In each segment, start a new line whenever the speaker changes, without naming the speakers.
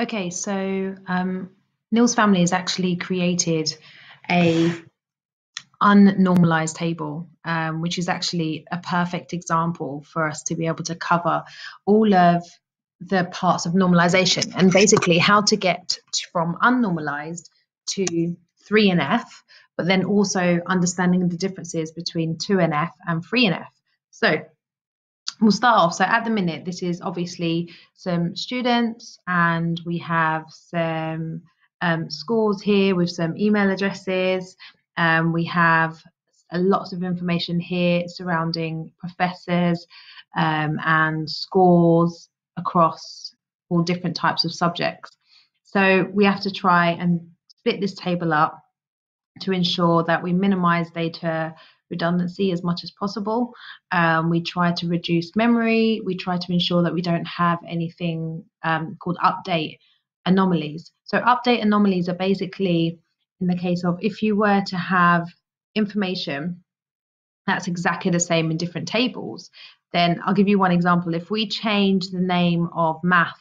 Okay, so um, Neil's family has actually created a unnormalized table, um, which is actually a perfect example for us to be able to cover all of the parts of normalization and basically how to get from unnormalized to 3NF, but then also understanding the differences between 2NF and 3NF. So we'll start off. So at the minute, this is obviously some students and we have some um, scores here with some email addresses. Um, we have lots of information here surrounding professors um, and scores across all different types of subjects. So we have to try and split this table up to ensure that we minimize data redundancy as much as possible. Um, we try to reduce memory. We try to ensure that we don't have anything um, called update anomalies. So update anomalies are basically in the case of if you were to have information that's exactly the same in different tables, then I'll give you one example. If we change the name of math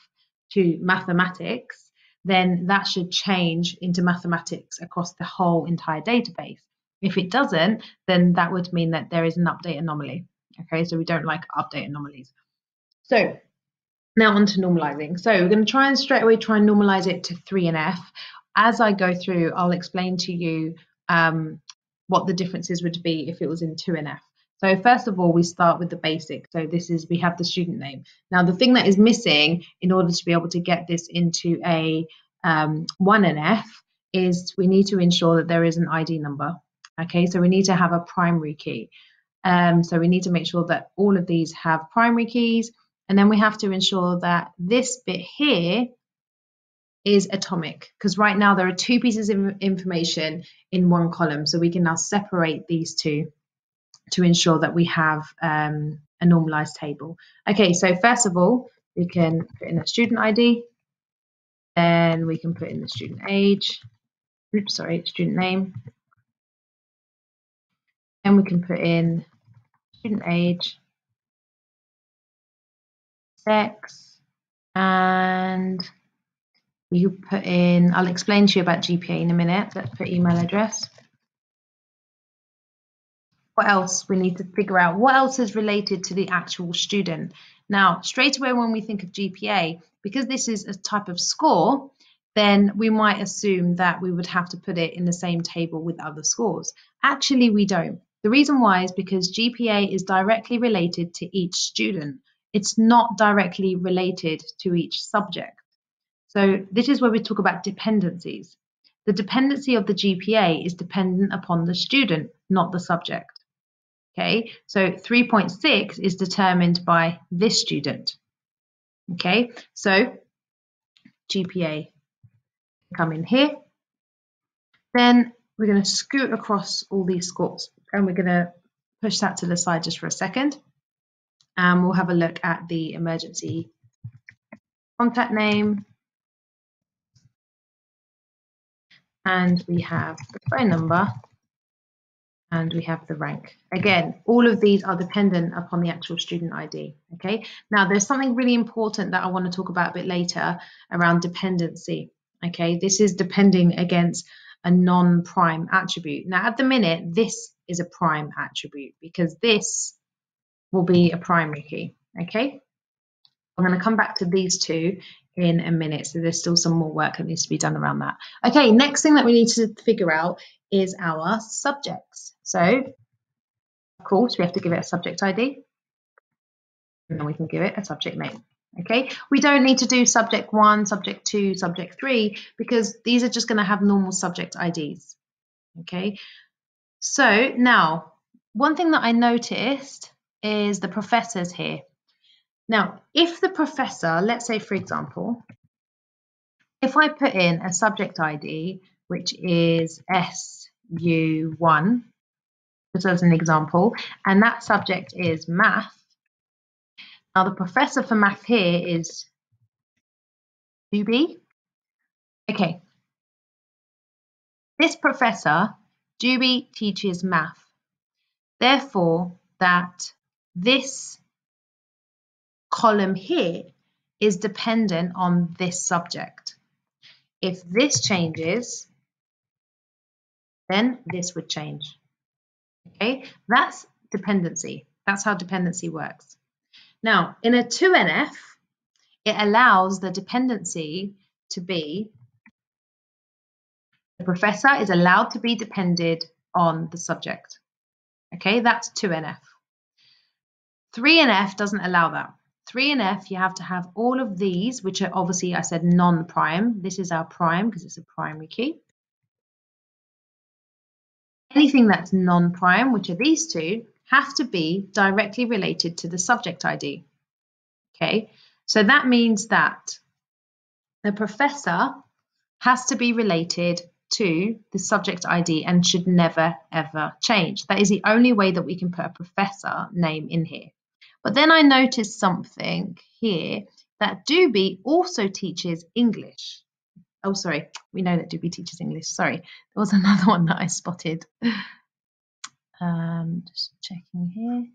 to mathematics, then that should change into mathematics across the whole entire database. If it doesn't, then that would mean that there is an update anomaly. Okay, so we don't like update anomalies. So now on to normalizing. So we're going to try and straight away try and normalize it to 3NF. As I go through, I'll explain to you um, what the differences would be if it was in 2NF. So first of all, we start with the basic. So this is, we have the student name. Now the thing that is missing in order to be able to get this into a um, 1NF is we need to ensure that there is an ID number. Okay, so we need to have a primary key. Um, so we need to make sure that all of these have primary keys. And then we have to ensure that this bit here is atomic because right now there are two pieces of information in one column. So we can now separate these two to ensure that we have um, a normalized table. Okay, so first of all, we can put in a student ID, then we can put in the student age, oops, sorry, student name, then we can put in student age, sex, and you put in, I'll explain to you about GPA in a minute. Let's put email address. What else we need to figure out? What else is related to the actual student? Now, straight away when we think of GPA, because this is a type of score, then we might assume that we would have to put it in the same table with other scores. Actually, we don't. The reason why is because GPA is directly related to each student. It's not directly related to each subject. So this is where we talk about dependencies. The dependency of the GPA is dependent upon the student, not the subject. Okay, so 3.6 is determined by this student. Okay, so GPA come in here. Then we're going to scoot across all these scores and we're going to push that to the side just for a second. And we'll have a look at the emergency contact name. And we have the phone number and we have the rank. Again, all of these are dependent upon the actual student ID. Okay, now there's something really important that I want to talk about a bit later around dependency. Okay, this is depending against a non-prime attribute. Now at the minute, this is a prime attribute because this will be a primary key, okay? I'm going to come back to these two in a minute, so there's still some more work that needs to be done around that. Okay, next thing that we need to figure out is our subjects. So, of course, we have to give it a subject ID, and then we can give it a subject name. Okay, we don't need to do subject one, subject two, subject three, because these are just going to have normal subject IDs. Okay, so now one thing that I noticed is the professors here. Now, if the professor, let's say for example, if I put in a subject ID, which is SU1, just as an example, and that subject is math, now the professor for math here is 2B. Okay. This professor, Dewey, teaches math. Therefore, that this column here is dependent on this subject. If this changes, then this would change. Okay, that's dependency. That's how dependency works. Now, in a 2NF, it allows the dependency to be the professor is allowed to be depended on the subject. Okay, that's 2NF. 3NF doesn't allow that. 3NF, you have to have all of these, which are obviously, I said non-prime. This is our prime because it's a primary key. Anything that's non-prime, which are these two, have to be directly related to the subject ID. Okay, so that means that the professor has to be related to the subject ID and should never ever change. That is the only way that we can put a professor name in here. But then I noticed something here that Doobie also teaches English. Oh, sorry, we know that Doobie teaches English. Sorry, there was another one that I spotted. Um, just checking here.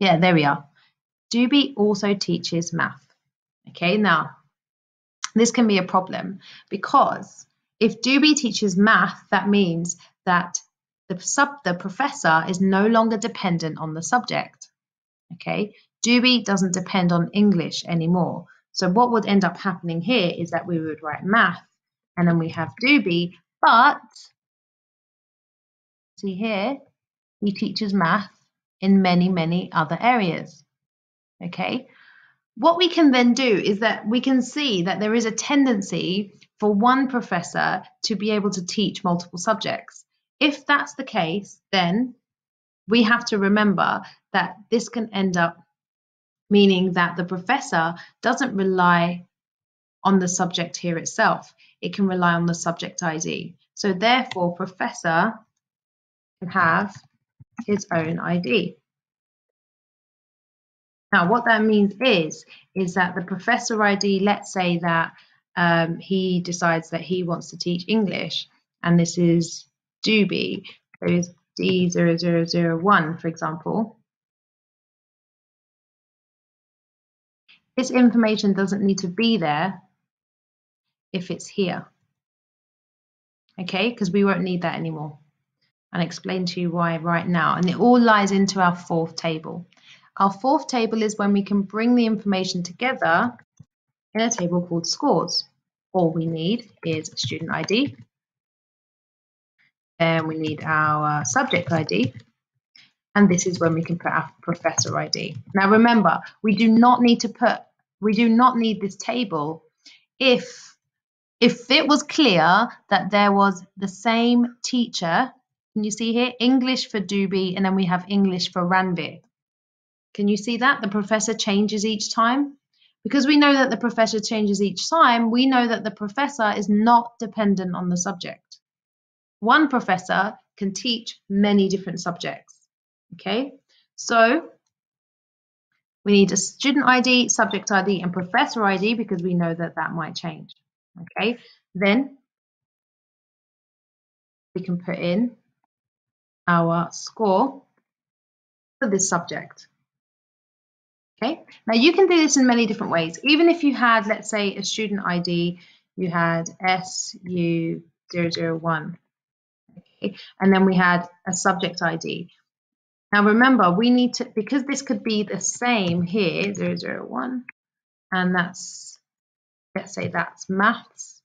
Yeah, there we are. Doobie also teaches math. Okay, now this can be a problem because if Doobie teaches math, that means that the sub the professor is no longer dependent on the subject. Okay, Doobie doesn't depend on English anymore. So what would end up happening here is that we would write math and then we have Doobie, but see here, he teaches math in many, many other areas. Okay, what we can then do is that we can see that there is a tendency for one professor to be able to teach multiple subjects. If that's the case, then we have to remember that this can end up meaning that the professor doesn't rely on the subject here itself. It can rely on the subject ID. So therefore, professor can have his own ID. Now, what that means is, is that the professor ID, let's say that um, he decides that he wants to teach English, and this is Doobie, so it's D0001, for example. This information doesn't need to be there if it's here. Okay, because we won't need that anymore. I'll explain to you why right now. And it all lies into our fourth table. Our fourth table is when we can bring the information together in a table called scores. All we need is student ID. Then we need our subject ID. And this is when we can put our professor ID. Now remember, we do not need to put, we do not need this table if, if it was clear that there was the same teacher can you see here? English for Doobie, and then we have English for Ranveer. Can you see that? The professor changes each time. Because we know that the professor changes each time, we know that the professor is not dependent on the subject. One professor can teach many different subjects. Okay, so we need a student ID, subject ID, and professor ID because we know that that might change. Okay, then we can put in our score for this subject. Okay, now you can do this in many different ways. Even if you had, let's say, a student ID, you had SU001, okay, and then we had a subject ID. Now remember, we need to, because this could be the same here, 001, and that's, let's say that's maths,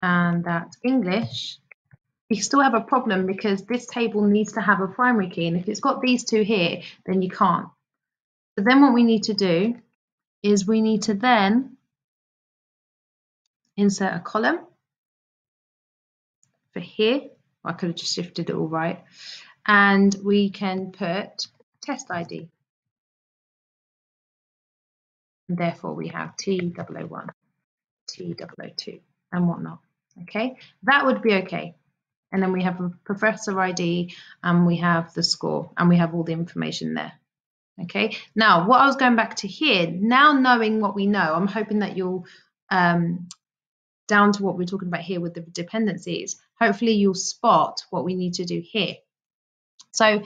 and that's English, you still have a problem because this table needs to have a primary key. And if it's got these two here, then you can't. So then what we need to do is we need to then insert a column for here. I could have just shifted it all right. And we can put test ID. And therefore we have T001, T002 and whatnot. Okay, that would be okay and then we have a professor ID and we have the score and we have all the information there. Okay, now what I was going back to here, now knowing what we know, I'm hoping that you'll, um, down to what we're talking about here with the dependencies, hopefully you'll spot what we need to do here. So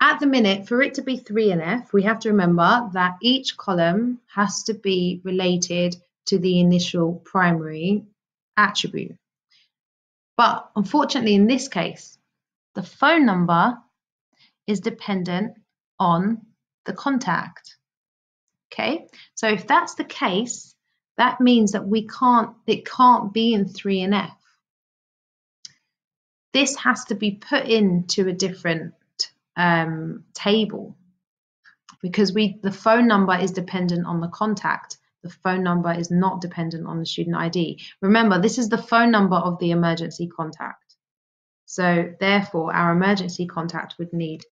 At the minute, for it to be 3NF, we have to remember that each column has to be related to the initial primary attribute. But unfortunately, in this case, the phone number is dependent on the contact. Okay, so if that's the case, that means that we can't, it can't be in 3NF. This has to be put into a different um, table because we the phone number is dependent on the contact. The phone number is not dependent on the student ID. Remember, this is the phone number of the emergency contact. So therefore, our emergency contact would need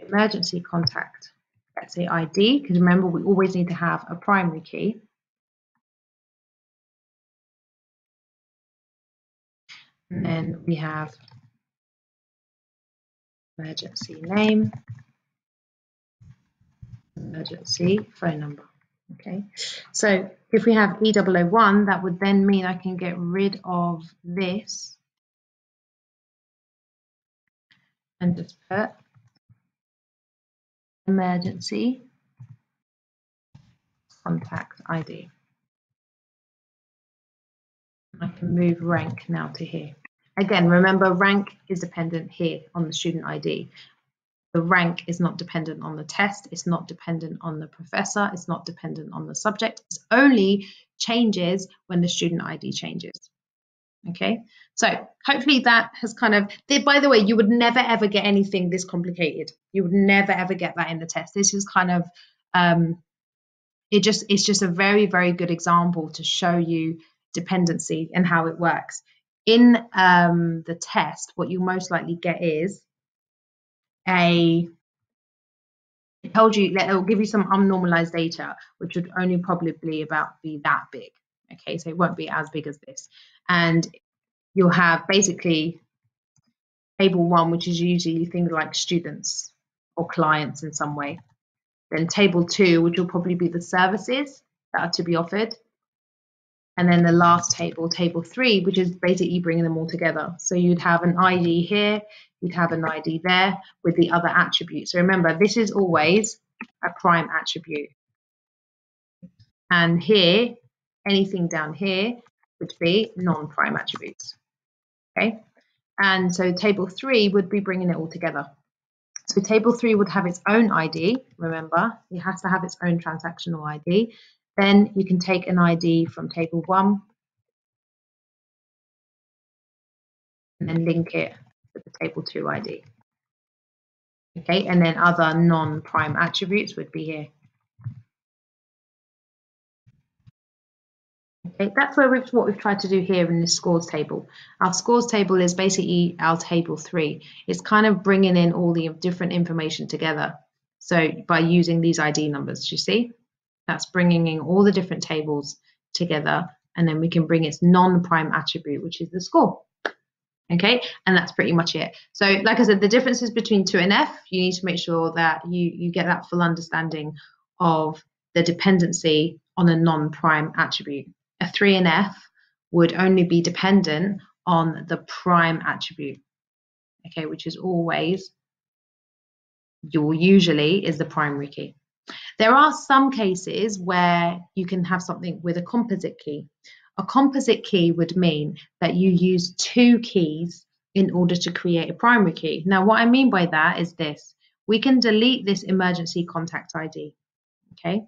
emergency contact, let's say ID, because remember we always need to have a primary key. And then we have emergency name, emergency phone number. Okay, so if we have E001, that would then mean I can get rid of this and just put emergency contact ID. I can move rank now to here. Again, remember rank is dependent here on the student ID. The rank is not dependent on the test, it's not dependent on the professor, it's not dependent on the subject, it's only changes when the student ID changes. Okay, so hopefully that has kind of, by the way, you would never ever get anything this complicated. You would never ever get that in the test. This is kind of, um, it just, it's just a very, very good example to show you dependency and how it works in um, the test, what you most likely get is a it told you that it will give you some unnormalized data, which would only probably about be that big. Okay, so it won't be as big as this. And you'll have basically table one, which is usually things like students or clients in some way. Then table two, which will probably be the services that are to be offered and then the last table, table three, which is basically bringing them all together. So you'd have an ID here, you'd have an ID there with the other attributes. So remember, this is always a prime attribute. And here, anything down here would be non-prime attributes. Okay, and so table three would be bringing it all together. So table three would have its own ID, remember, it has to have its own transactional ID. Then you can take an ID from table one and then link it with the table two ID. Okay, and then other non-prime attributes would be here. Okay, that's where we've, what we've tried to do here in this scores table. Our scores table is basically our table three. It's kind of bringing in all the different information together. So by using these ID numbers, you see? That's bringing in all the different tables together, and then we can bring its non-prime attribute, which is the score. Okay, and that's pretty much it. So, like I said, the differences between 2NF, you need to make sure that you, you get that full understanding of the dependency on a non-prime attribute. A 3NF would only be dependent on the prime attribute, okay, which is always, your usually is the primary key. There are some cases where you can have something with a composite key. A composite key would mean that you use two keys in order to create a primary key. Now, what I mean by that is this. We can delete this emergency contact ID, okay?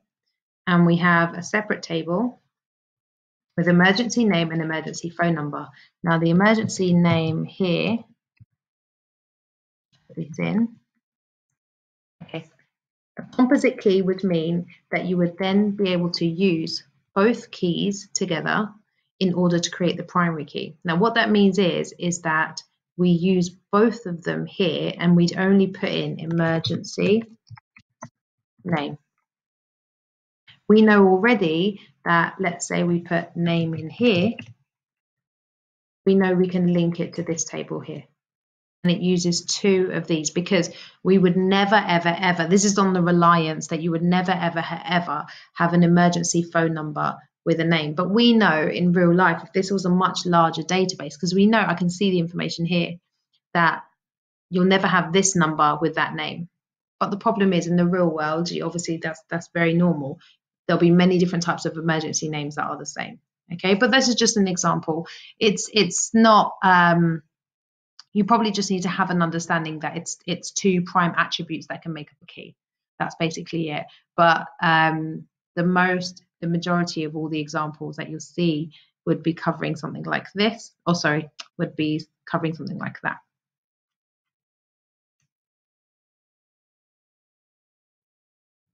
And we have a separate table with emergency name and emergency phone number. Now, the emergency name here is in. Okay, a composite key would mean that you would then be able to use both keys together in order to create the primary key. Now what that means is, is that we use both of them here and we'd only put in emergency name. We know already that let's say we put name in here, we know we can link it to this table here and it uses two of these because we would never ever ever this is on the reliance that you would never ever ever have an emergency phone number with a name but we know in real life if this was a much larger database because we know I can see the information here that you'll never have this number with that name. But the problem is in the real world, obviously that's that's very normal. There'll be many different types of emergency names that are the same. Okay, but this is just an example. It's it's not um, you probably just need to have an understanding that it's it's two prime attributes that can make up a key. That's basically it. But um, the most, the majority of all the examples that you'll see would be covering something like this, or sorry, would be covering something like that.